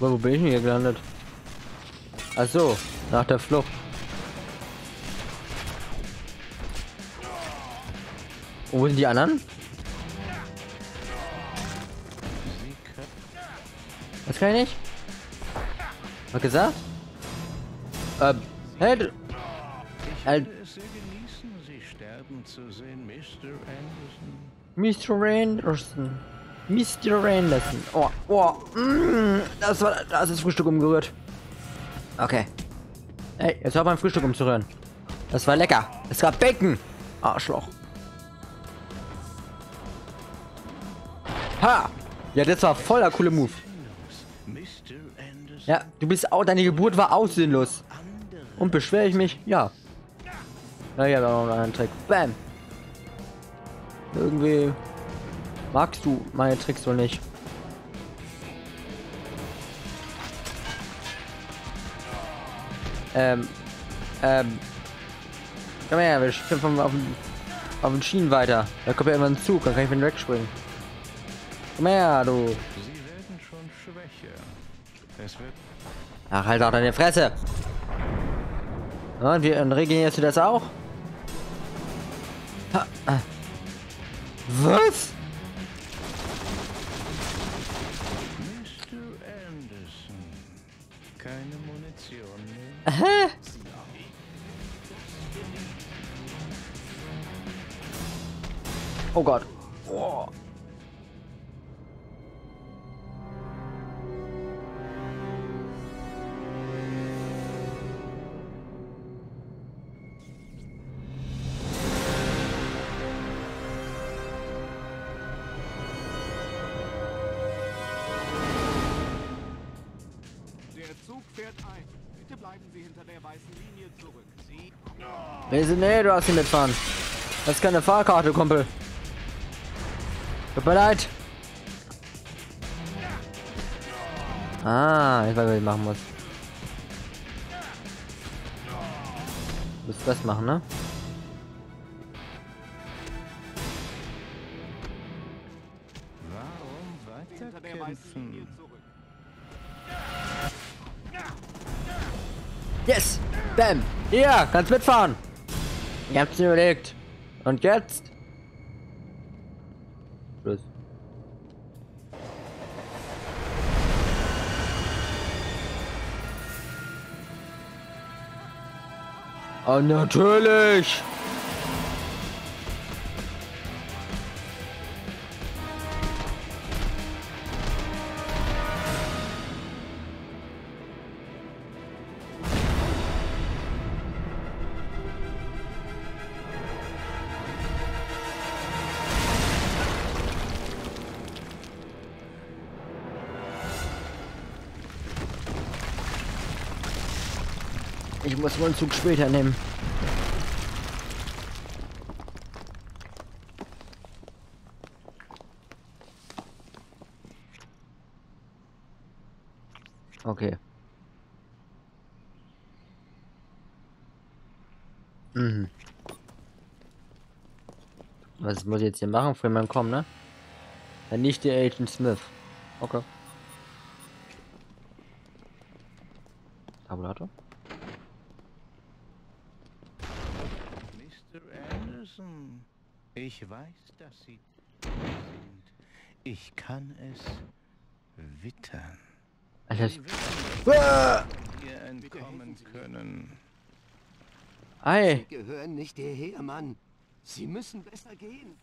Wo, bin ich denn hier gelandet? Ach so, nach der Flucht. Wo sind die anderen? Das kann ich nicht. Was gesagt? Ähm, hey, du- Ich sehr genießen, Sie sterben zu sehen, Mr. Anderson. Mr. Anderson. Mr. Anderson. Oh, oh, mm, das war, da ist Frühstück umgerührt. Okay. Ey, jetzt hör mein Frühstück umzurühren. Das war lecker. Es gab Bacon. Arschloch. Ha! Ja, das war voller coole Move. Ja, du bist auch, deine Geburt war auch sinnlos. Und beschwere ich mich? Ja. Na ja, wir haben noch einen Trick. Bam. Irgendwie magst du meine Tricks wohl nicht. Ähm, ähm, komm her, wir schimpfen auf den, auf den Schienen weiter. Da kommt ja immer ein Zug, dann kann ich wieder wegspringen. Komm her, du. Sie werden schon schwächer. Es wird Ach, halt auch deine Fresse. Ja, Und wie und regenierst du das auch? Ha, ah. Was? Nee, nee, du hast ihn mitfahren. Das ist keine Fahrkarte, Kumpel. Tut mir leid. Ah, ich weiß, was ich machen muss. Du musst das machen, ne? Bam! Ja, kannst mitfahren! Ich hab's mir überlegt. Und jetzt? Tschüss. Oh, natürlich! Wohl einen Zug später nehmen. Okay. Mhm. Was muss ich jetzt hier machen? Freeman kommen, ne? Ja, nicht der Agent Smith. Okay. Tabulator? Mr. Anderson, ich weiß, dass Sie sind. Ich kann es wittern. Alter, Sie wissen, Ah! wir entkommen können. Ei! gehören nicht hierher, Mann. Sie müssen besser gehen.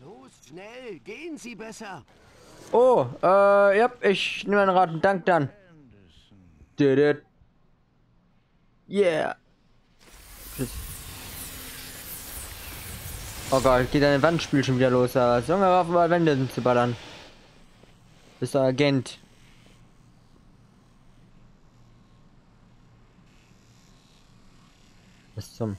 Los, schnell, gehen Sie besser. Oh, äh, ja, ich nehme einen Rat und Dank dann. Anderson, Did it. Yeah. Tschüss. Oh Gott, geht deine Wandspiel schon wieder los, aber Junge, auf mal Wände zu ballern. Bist du Agent? Was zum?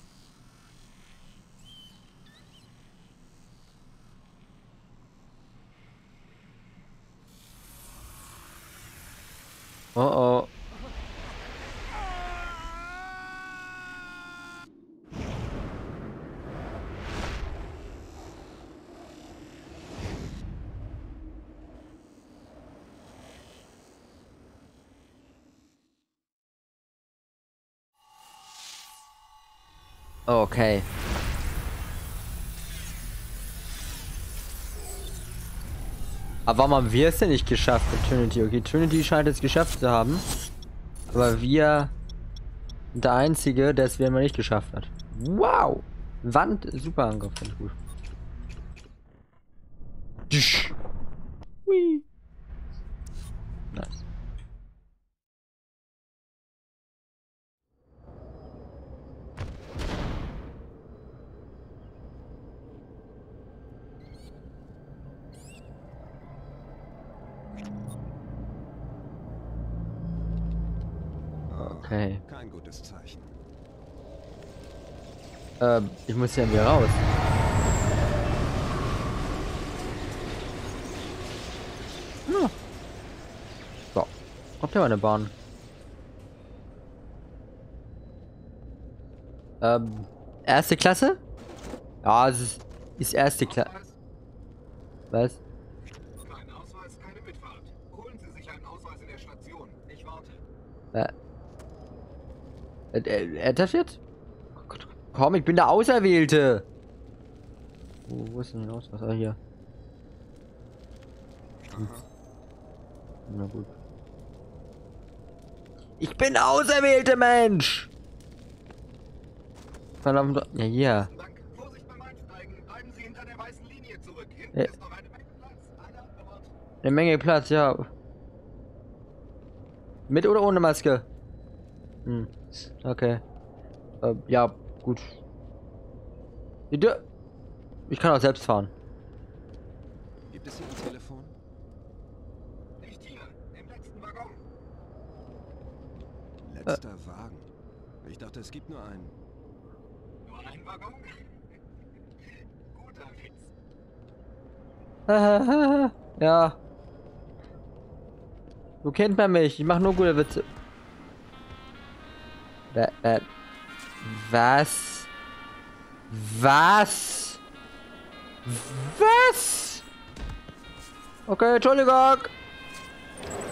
Oh oh. Okay. Aber warum haben wir es denn nicht geschafft mit Trinity? Okay, Trinity scheint es geschafft zu haben. Aber wir der Einzige, der es wieder mal nicht geschafft hat. Wow! Wand, super Angriff, finde ich gut. Okay. Kein gutes Zeichen. Ähm, ich muss ja wieder raus. Ja. So. Kommt ja mal eine Bahn. Ähm, erste Klasse? Ja, es ist, ist erste Klasse. Was? Kein Ausweis, keine Mitfahrt. Holen Sie sich einen Ausweis in der Station. Ich warte. Äh. Äh, äh, das jetzt? Komm, ich bin der Auserwählte. Wo, wo ist denn der Ausweis? Ah, hier. Hm. Na gut. Ich bin der auserwählte Mensch! Verdammt. Ja, hier. Hinten Äh. Eine Menge Platz, ja. Mit oder ohne Maske? Hm. Okay. Äh, ja, gut. Ich kann auch selbst fahren. Gibt es hier ein Telefon? Nicht hier. Im letzten Waggon. Letzter Wagen. Ich dachte, es gibt nur einen. Nur ein Waggon? Guter Witz. ja. So kennt man mich. Ich mache nur gute Witze. Was? Was? Was? Okay, Entschuldigung.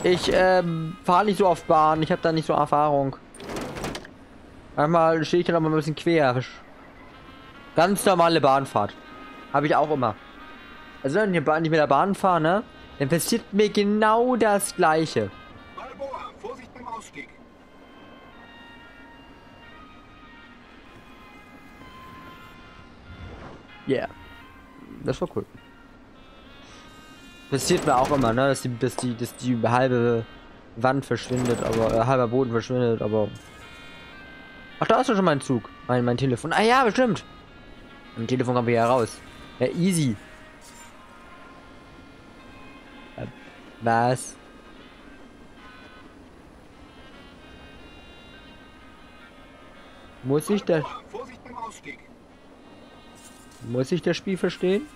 Ich ähm, fahre nicht so oft Bahn. Ich habe da nicht so Erfahrung. Einmal stehe ich dann aber ein bisschen quer. Ganz normale Bahnfahrt. Habe ich auch immer. Also wenn ich mit der Bahn fahre, ne? Dann passiert mir genau das gleiche. Yeah. Das war cool. Passiert mir auch immer, ne? Dass die, dass die, dass die halbe Wand verschwindet, aber äh, halber Boden verschwindet, aber. Ach, da ist doch schon mein Zug. Mein, mein Telefon. Ah ja, bestimmt. Im Telefon kommen wir ja raus. Ja, easy. Äh, Was? Muss ich das, Vorsicht beim Ausstieg. Muss ich das Spiel verstehen?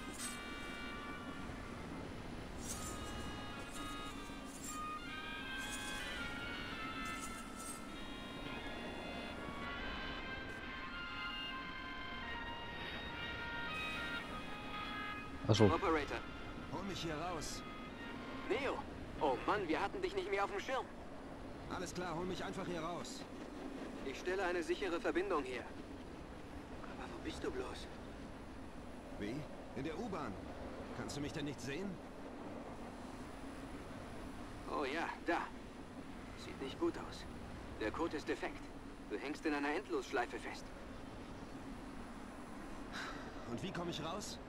Achso. Operator. Hol mich hier raus. Neo. Oh Mann, wir hatten dich nicht mehr auf dem Schirm. Alles klar, hol mich einfach hier raus. Ich stelle eine sichere Verbindung her. Aber wo bist du bloß? Wie? In der U-Bahn. Kannst du mich denn nicht sehen? Oh ja, da. Sieht nicht gut aus. Der Code ist defekt. Du hängst in einer Endlosschleife fest. Und wie komme ich raus?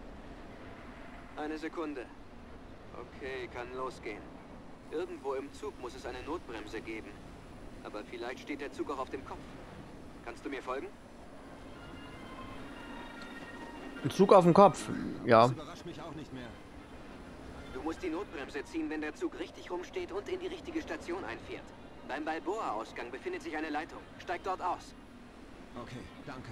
Eine Sekunde. Okay, kann losgehen. Irgendwo im Zug muss es eine Notbremse geben. Aber vielleicht steht der Zug auch auf dem Kopf. Kannst du mir folgen? Ein Zug auf den Kopf. Ja. Du musst die Notbremse ziehen, wenn der Zug richtig rumsteht und in die richtige Station einfährt. Beim Balboa-Ausgang befindet sich eine Leitung. Steig dort aus. Okay, danke.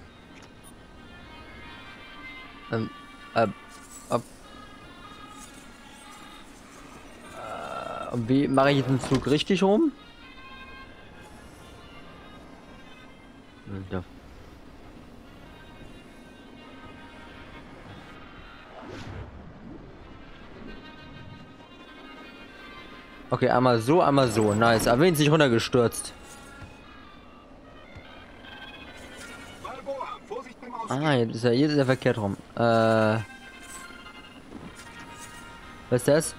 Ähm, ähm, ob, äh, wie mache ich jetzt den Zug richtig rum? Okay, einmal so, einmal so. Nice. Aber wenigstens nicht runtergestürzt. Ah, jetzt ist er, jetzt ist er verkehrt rum. Äh. Was ist das?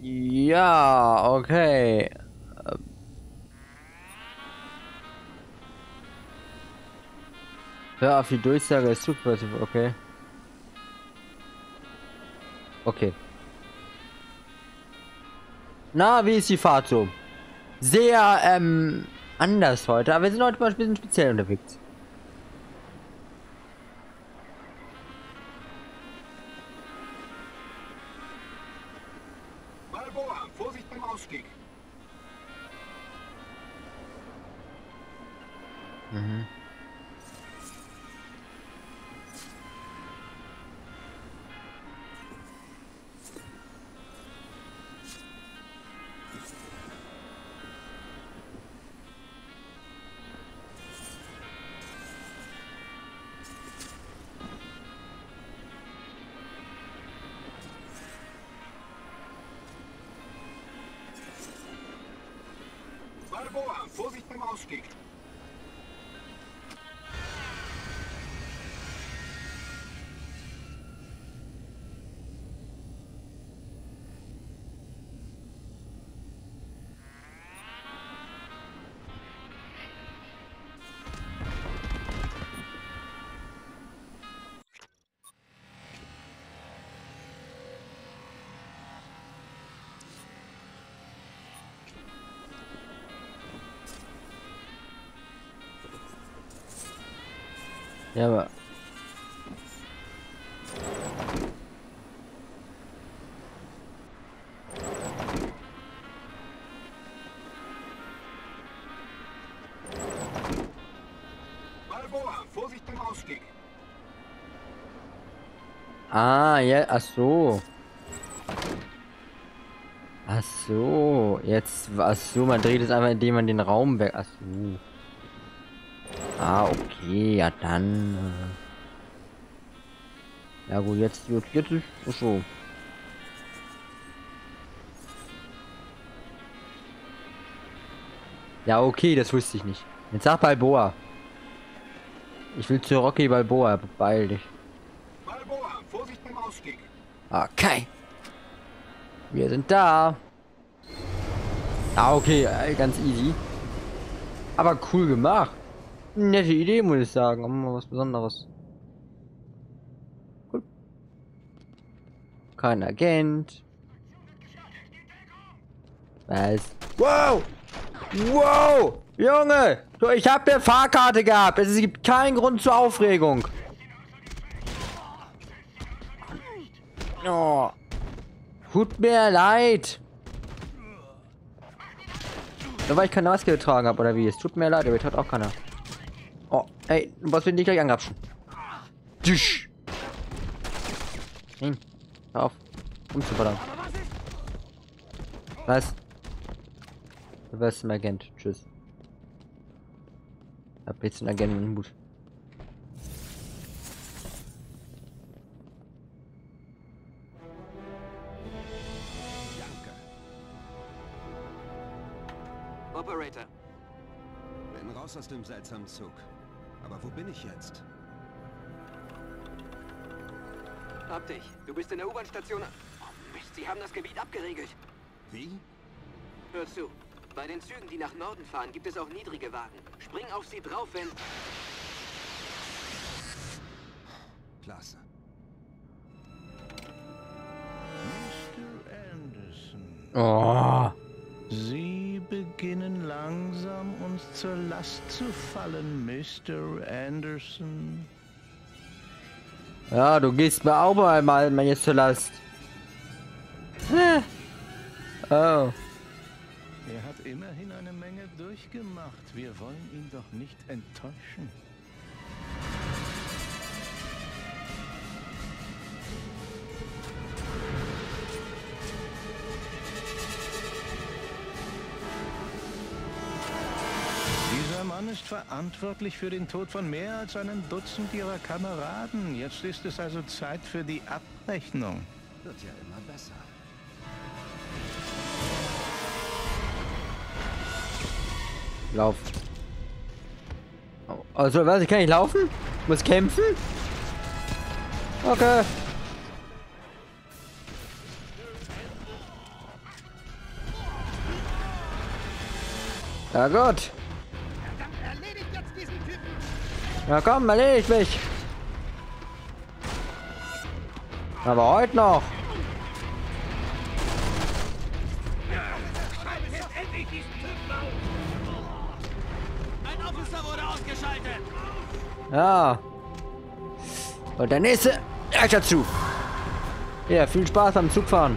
Ja, okay. Hör auf die Durchsage des Zugwärts, okay. Okay. Na, wie ist die Fahrt so? Sehr, ähm, anders heute, aber wir sind heute mal ein bisschen speziell unterwegs. Ja, aber. Balboa, Vorsicht beim Ausstieg. Ah, ja, ach so. Ach so, jetzt, ach so, man dreht es einfach, indem man den Raum weg, ach so. Ah, okay, ja dann. Äh. Ja gut, jetzt, jetzt, jetzt ist so. Ja, okay, das wusste ich nicht. Jetzt sag Balboa. Ich will zu Rocky Balboa, beeil dich. Balboa, Vorsicht beim Ausstieg. Okay. Wir sind da. Ah, okay, äh, ganz easy. Aber cool gemacht. Nette Idee, muss ich sagen. Aber mal was Besonderes. Gut. Kein Agent. Was? Wow! Wow! Junge! Ich habe eine Fahrkarte gehabt. Es gibt keinen Grund zur Aufregung. Oh. Tut mir leid. Nur weil ich keine Maske getragen habe, oder wie? Es tut mir leid, aber jetzt hat auch keiner. Oh, ey, du brauchst mich nicht gleich angrapschen. Tschüss. Nein, hör auf. Umzuballern. Was? Du wirst ein Agent. Tschüss. Hab jetzt einen Agenten im Hut. Seltsamen Zug. Aber wo bin ich jetzt? hab dich. Du bist in der U-Bahn-Station. Oh Mist, sie haben das Gebiet abgeriegelt. Wie? Hör zu. Bei den Zügen, die nach Norden fahren, gibt es auch niedrige Wagen. Spring auf sie drauf, wenn... Klasse. Mr. Anderson, Oh. Sie uns zur Last zu fallen, Mr. Anderson. Ja, du gehst mir auch mal mal meine zur Last. Oh. Er hat immerhin eine Menge durchgemacht. Wir wollen ihn doch nicht enttäuschen. Verantwortlich für den Tod von mehr als einem Dutzend ihrer Kameraden. Jetzt ist es also Zeit für die Abrechnung. Wird ja immer besser. Lauf. Also, was? Ich kann nicht laufen? Muss kämpfen? Okay. Ja gut. Ja komm, erledigt mich. Aber heute noch. Ja. Und der nächste gleich dazu. Ja, viel Spaß beim Zugfahren.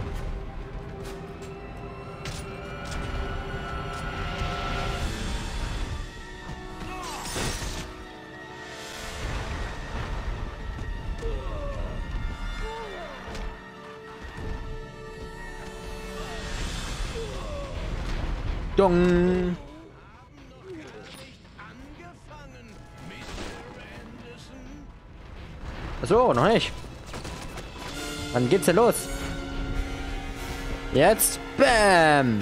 Dong. Achso, noch nicht. Wann geht's denn los? Jetzt. Bam.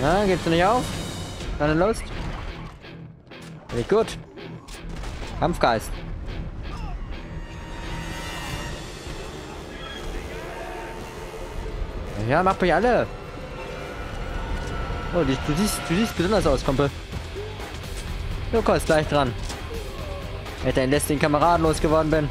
Na, geht's noch nicht auf? Keine Lust? Nicht gut. Kampfgeist. Ja, macht euch alle. Oh, die, du siehst, du siehst besonders aus, Kumpel. Du kommst gleich dran. Hätte ein lästigen Kameraden losgeworden bin.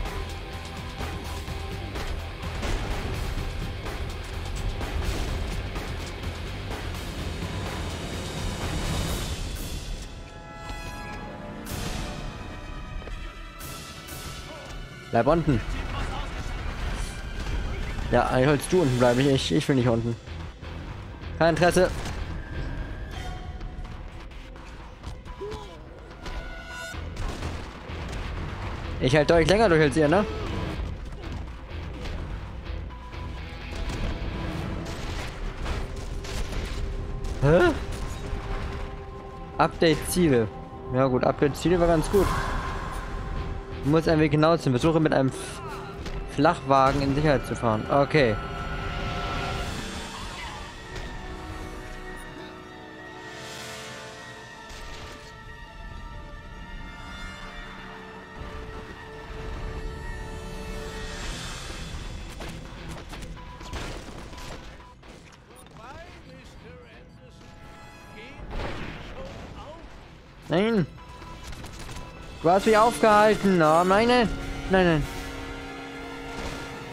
Bleib unten. Ja, sollst du unten bleiben. Ich, ich will nicht unten. Kein Interesse. Ich halt deutlich länger durch als ihr, ne? Hä? Update Ziele. Ja gut, Update Ziele war ganz gut. Du musst ein Weg hinaus hin. Versuche mit einem Flachwagen in Sicherheit zu fahren. Okay. Nein. Du hast mich aufgehalten. Oh, meine. Nein, nein.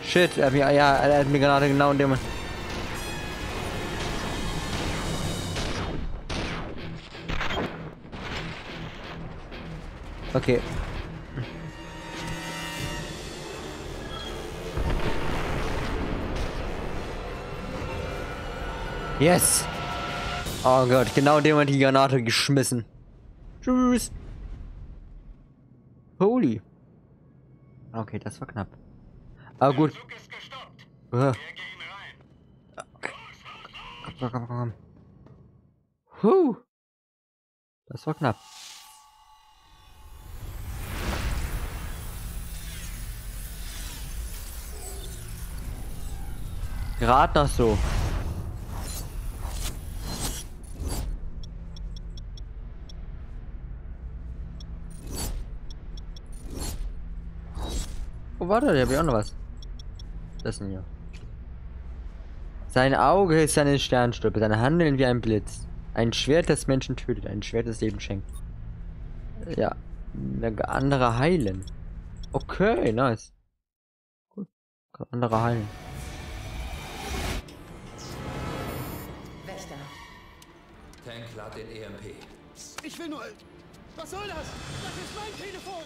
Shit, er hat mir, ja, er hat mir gerade genau in dem. Okay. Yes. Oh Gott, genau dem Moment die Granate geschmissen. Tschüss. Holy. Okay, das war knapp. Aber gut. Rein. komm, komm, komm. Huh. Das war knapp. Gerade noch so. Oh, warte, da hab ich auch noch was. Das denn hier. Sein Auge ist eine Sternstulpe, sein Handeln wie ein Blitz. Ein Schwert, das Menschen tötet, ein Schwert, das Leben schenkt. Ja, eine andere heilen. Okay, nice. Gut, kann andere heilen. Wächter. Tank lad den EMP. Ich will nur... Was soll das? Das ist mein Telefon.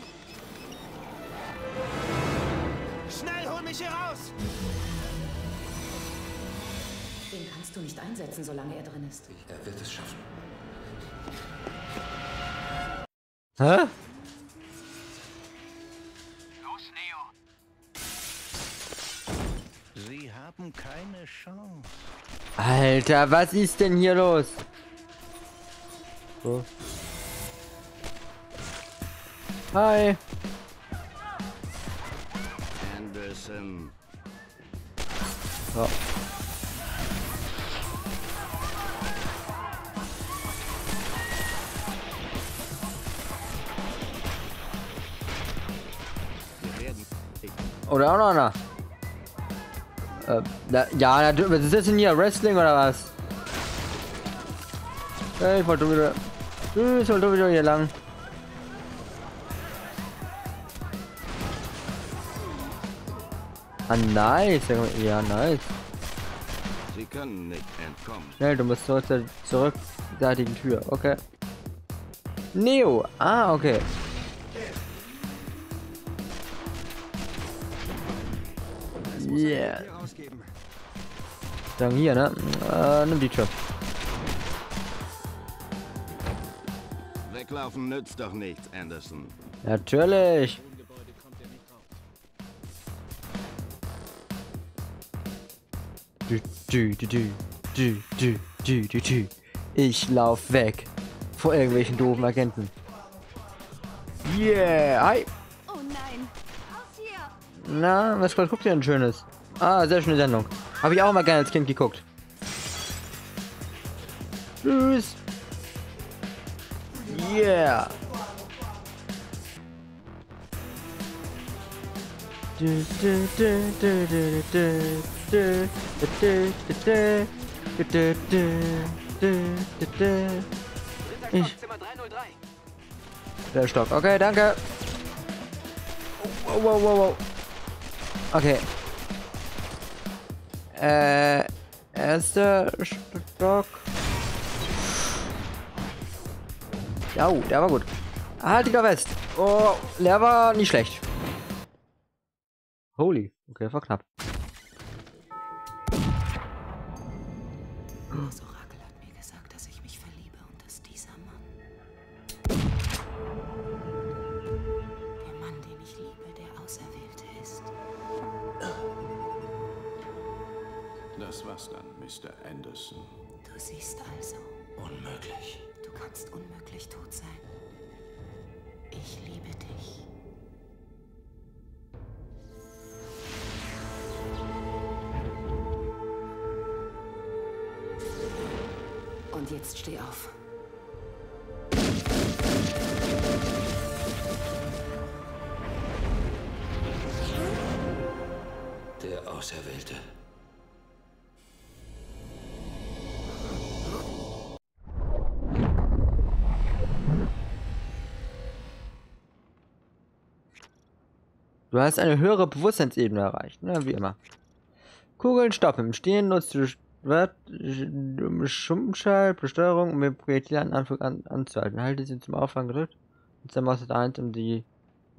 Schnell, hol mich hier raus! Den kannst du nicht einsetzen, solange er drin ist. Er wird es schaffen. Hä? Los, Neo. Sie haben keine Chance. Alter, was ist denn hier los? So. Hi. Ja. Oder auch noch einer. Äh, da, ja, natürlich. Was ist das denn hier? Wrestling oder was? Äh, ich wollte wieder. Äh, ich wollte wieder hier lang. Ah, nice. Ja, nice. Sie können nicht entkommen. Schnell, du musst zurück zur zurückseitigen Tür. Okay. Neo. Ah, okay. Yeah. Dann hier, ne? Äh, nimm die Tür. Weglaufen nützt doch nichts, Anderson. Natürlich. du, du, du, du, du, du, du, du. Ich lauf weg vor irgendwelchen doofen Agenten. Yeah, hi. Na, was guckt ihr denn schönes? Ah, sehr schöne Sendung. Habe ich auch mal gerne als Kind geguckt. Tschüss. Yeah. Ich. Der Stock. Okay, danke. Wow, wow, wow, wow. Okay. Äh, erster Stock. Ja, oh, der war gut. Haltiger West. Oh, der war nicht schlecht. Holy. Okay, war knapp. Anderson. Du siehst also, Unmöglich. du kannst unmöglich tot sein. Ich liebe dich. Und jetzt steh auf. Der Auserwählte. Du hast eine höhere Bewusstseinsebene erreicht, ne, wie immer. Kugeln stoppen. Stehen nutzt du Schummschall, um den Projektil an Anfang an, anzuhalten. Halte sie zum Auffangen gedrückt und dann machst du 1, um die,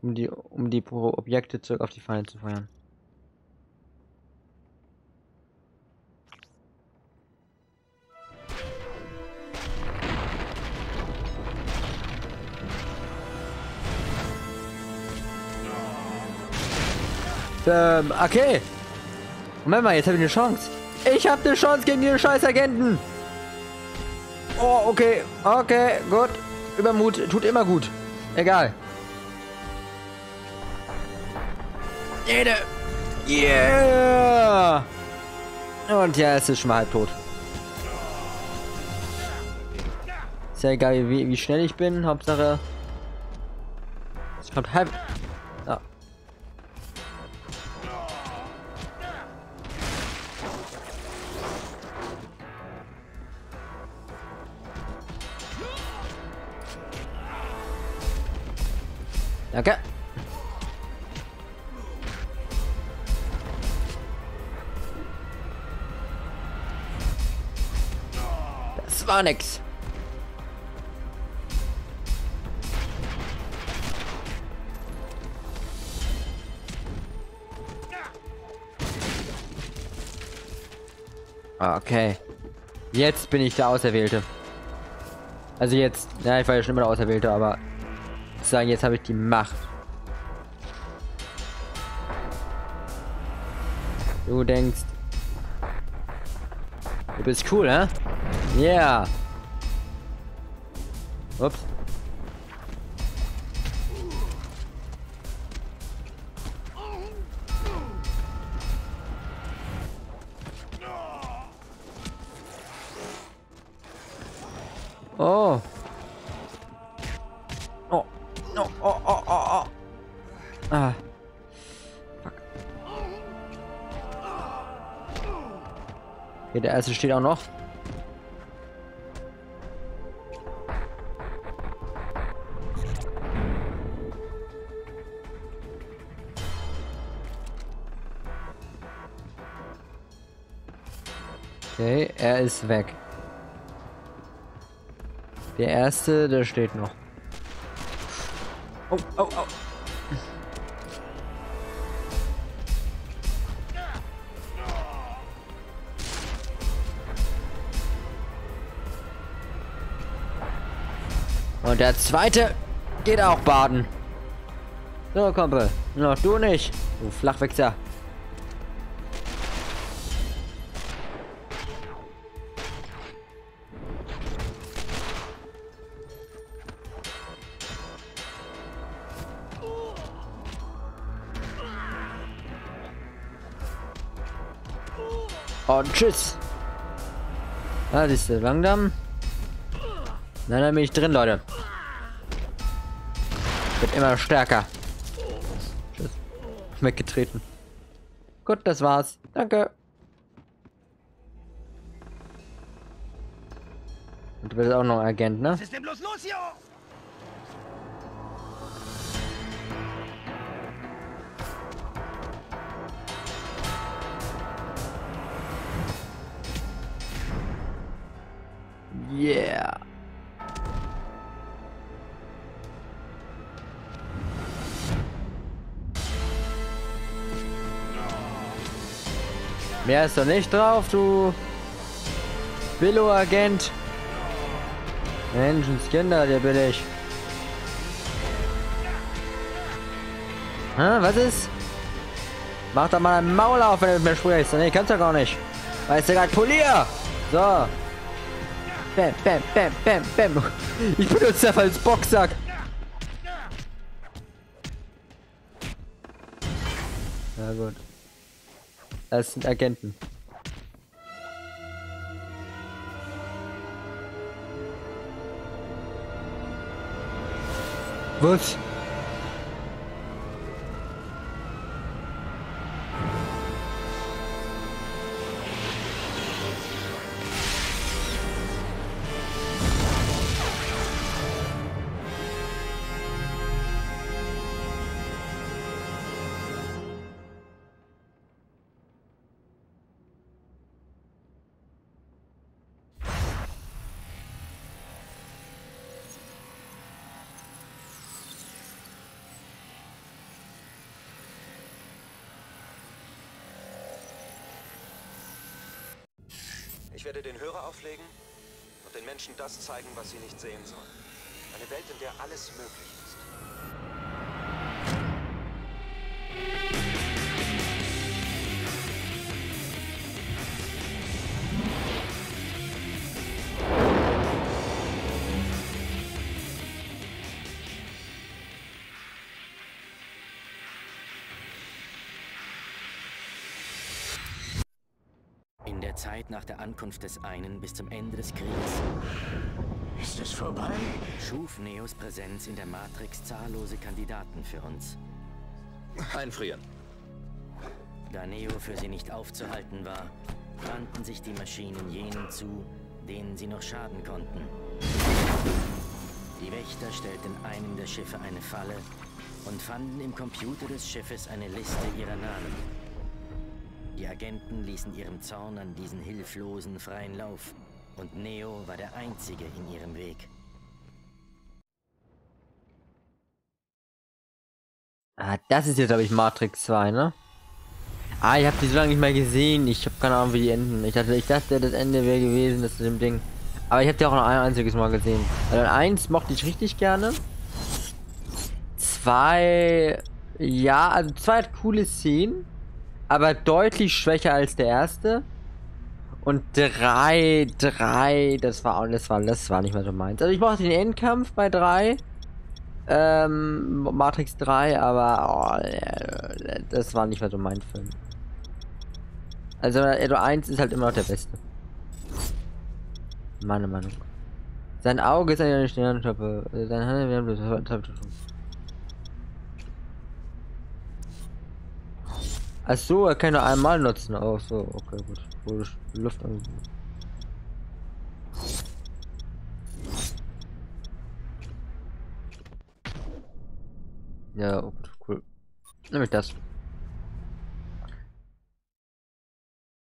um die, um die Objekte zurück auf die Feinde zu feuern. Ähm, okay. Moment mal, jetzt habe ich eine Chance. Ich habe eine Chance gegen den scheiß Agenten. Oh, okay. Okay, gut. Übermut tut immer gut. Egal. Jede. Yeah. Und ja, es ist schon mal halb tot. Ist ja egal, wie, wie schnell ich bin. Hauptsache. Es kommt halb. Danke. Das war nix. Okay. Jetzt bin ich der Auserwählte. Also jetzt, ja, ich war ja schon immer der Auserwählte, aber sagen, jetzt habe ich die Macht. Du denkst, du bist cool, hä? Yeah. Ups. Erste steht auch noch. Okay, er ist weg. Der erste, der steht noch. Oh, oh, oh. Und der zweite geht auch baden. So, Kumpel. Noch du nicht. Du Flachwichser. Und tschüss. Ah, siehst du, langsam. Nein, dann bin ich drin, Leute. Wird immer stärker. Tschüss. Weggetreten. Gut, das war's. Danke. Und du bist auch noch Agent, ne? Was ist denn bloß los hier? Yeah. Mehr ist doch nicht drauf, du Billo-Agent. Menschenskinder, der bin ich. Hä, was ist? Mach doch mal ein Maul auf, wenn du mit mir sprichst. Nee, kannst du gar nicht. Weißt du gerade polier? So. Bam, bam, bam, bam, bam. Ich benutze das als Boxsack. Das sind Agenten. Was? Werde den Hörer auflegen und den Menschen das zeigen, was sie nicht sehen sollen. Eine Welt, in der alles möglich ist. Zeit nach der Ankunft des einen bis zum Ende des Kriegs Ist es vorbei? schuf Neos Präsenz in der Matrix zahllose Kandidaten für uns. Einfrieren. Da Neo für sie nicht aufzuhalten war, wandten sich die Maschinen jenen zu, denen sie noch schaden konnten. Die Wächter stellten einem der Schiffe eine Falle und fanden im Computer des Schiffes eine Liste ihrer Namen. Die Agenten ließen ihrem Zorn an diesen Hilflosen freien Lauf und Neo war der Einzige in ihrem Weg. Ah, das ist jetzt, glaube ich, Matrix 2, ne? Ah, ich habe die so lange nicht mehr gesehen. Ich habe keine Ahnung, wie die enden. Ich dachte, ich dachte, das Ende wäre gewesen, das mit dem Ding. Aber ich habe die auch noch ein einziges Mal gesehen. Also eins mochte ich richtig gerne. Zwei, ja, also zwei hat coole Szenen, aber deutlich schwächer als der erste. Und drei, drei, das war auch, das war, das war nicht mehr so meins. Also ich mochte den Endkampf bei drei. Ähm, Matrix 3, aber oh, äh, das war nicht mehr so mein Film. Also Edo 1 ist halt immer noch der beste. Meine Meinung. Sein Auge ist eine Sternentoppe. Sein Hand wir haben Ach so, er kann nur einmal nutzen. Auch so, okay, gut. Luft an. Ja, gut, cool. Nämlich das.